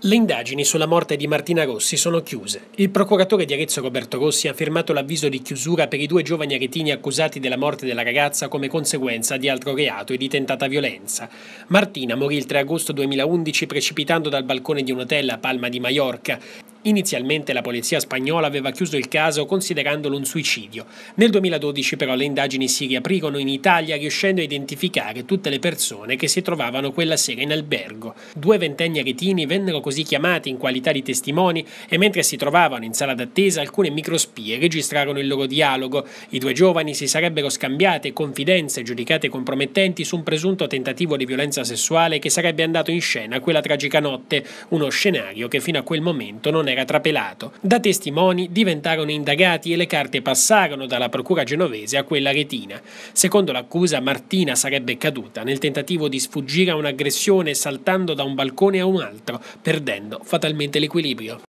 Le indagini sulla morte di Martina Rossi sono chiuse. Il procuratore di Arezzo Roberto Rossi ha firmato l'avviso di chiusura per i due giovani aretini accusati della morte della ragazza come conseguenza di altro reato e di tentata violenza. Martina morì il 3 agosto 2011 precipitando dal balcone di un hotel a Palma di Mallorca. Inizialmente la polizia spagnola aveva chiuso il caso considerandolo un suicidio. Nel 2012 però le indagini si riaprirono in Italia riuscendo a identificare tutte le persone che si trovavano quella sera in albergo. Due ventenni aretini vennero così chiamati in qualità di testimoni e mentre si trovavano in sala d'attesa alcune microspie registrarono il loro dialogo. I due giovani si sarebbero scambiate confidenze giudicate compromettenti su un presunto tentativo di violenza sessuale che sarebbe andato in scena quella tragica notte, uno scenario che fino a quel momento era trapelato. Da testimoni diventarono indagati e le carte passarono dalla procura genovese a quella retina. Secondo l'accusa Martina sarebbe caduta nel tentativo di sfuggire a un'aggressione saltando da un balcone a un altro, perdendo fatalmente l'equilibrio.